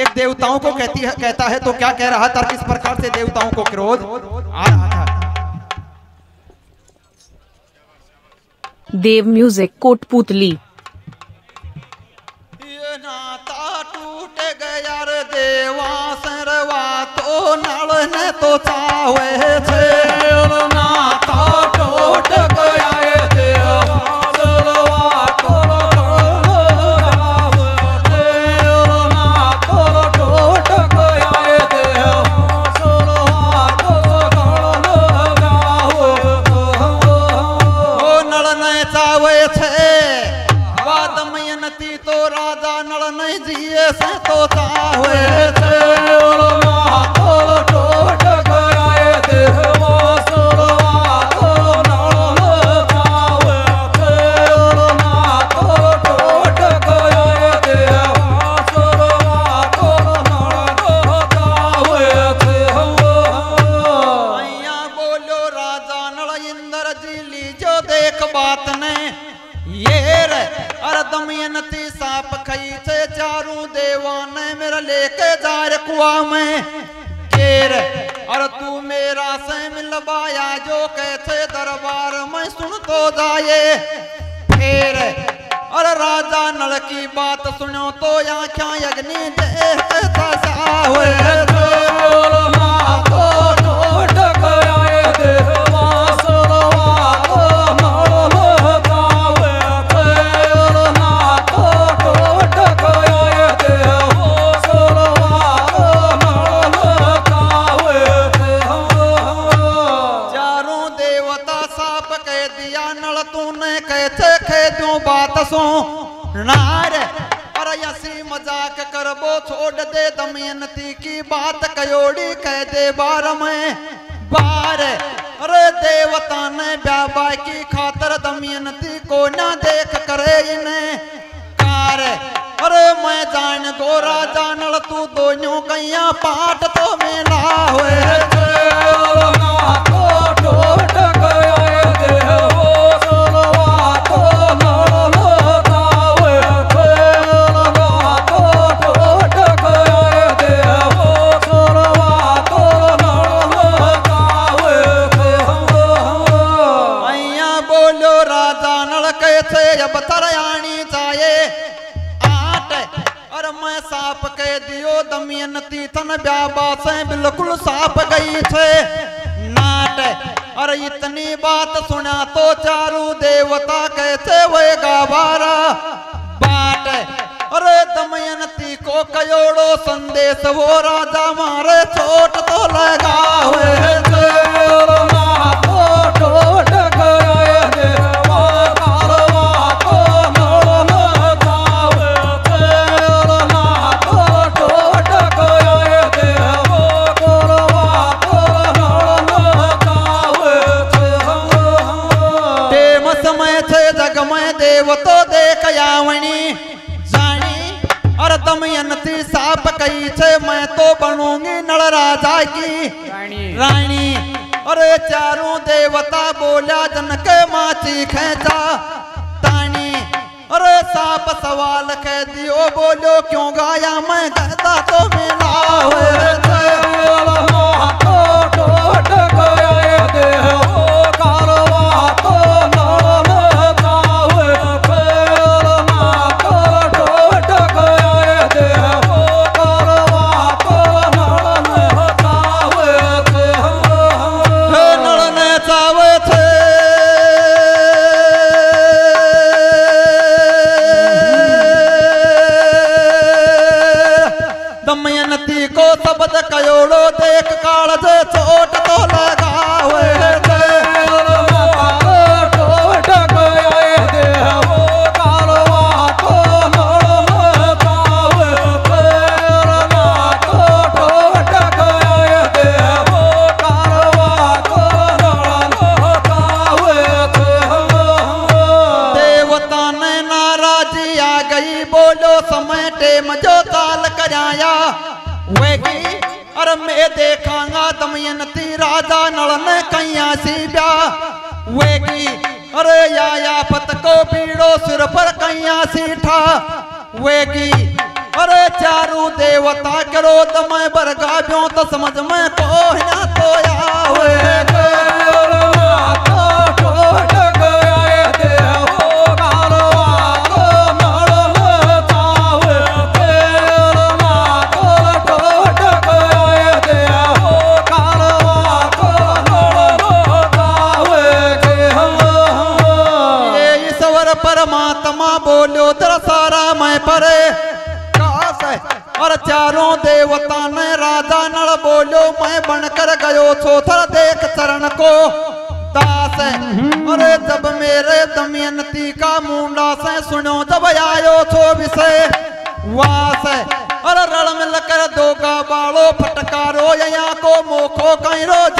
एक देवताओं को कहती है कहता है तो क्या कह रहा था? किस प्रकार से देवताओं को क्रोध आ रहा था? देव म्यूज़िक कोटपुतली। नाता टूट गया देवा सरवा तो नल ने तो चावे मयनती तो राजा नल ने जिए से तो चावे छे मैया ये रे, अरे दमयनती साप खई से चारू देवा ने मेरा लेके जा रे कुआ में। केर और तू मेरा से मिलवाया जो कहते दरबार में सुन तो जाए। फिर और राजा नल की बात सुनो तो आख्या अग्नि देख तसा हुए। चारों देवता साप कह दिया, नल तूने कैसे कह दूँ बात सो नार अरे यसी मज़ाक करबो, छोड़ दे दमयंती की बात, कयोड़ी कह दे बार में। बार, अरे देवता ने ब्याबा की खातर दमयंती को ना देख करे इन्हें। कार, अरे मैं जान गोरा जानल तू दोनों कैया पाट तो मेला हुए। दमयंती तन ब्याबा से बिल्कुल साफ़ गई थे। नाट, और इतनी बात सुना तो चारू देवता कैसे वे गावारा, बाट। अरे दमयंती को कयोड़ो संदेश, वो राजा मारे चोट तो लगा हुए दमयंती साप कही छे मैं तो बनूँगी नल राजा की रानी अरे चारों देवता बोला जनक माची खेचा। तानी अरे साप सवाल कह दियो बोलो क्यों गाया? मैं कहता तो मिला टेम जो काल कराया। वेगी अरे मैं देखांगा दमयंती राजा नल ने कैया सी ब्या वेगी अरे या या पत को पीड़ो सिर पर कैया सी ठा वेगी अरे चारू देवता करो क्रोध में बरगाव्यो तो समझ में को ना तो आवे परे और चारों देवता ने राजा नल बोलो, मैं बनकर गयो छो। थर देख चरण को दास अरे जब मेरे दमयंती का मुंडा से सुनो, जब आयो छो विषय वास अरे रण मिल कर दोगा बालो फटकारो यहाँ को मोखो कहीं रोजिए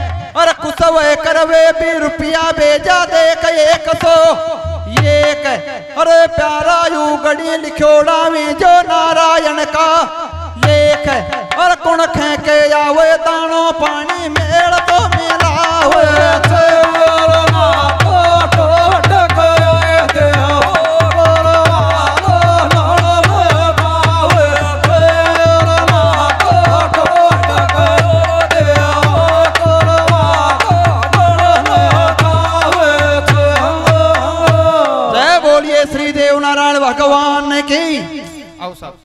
और कुसव करवे भी रुपया भेजा देख एक सौ एक अरे प्यारा यू गड़ी लिखोड़ा जो नारायण का लेख और कुण खेके आवे दानो पानी मेल तो मिला छे। sim, Ao sábado.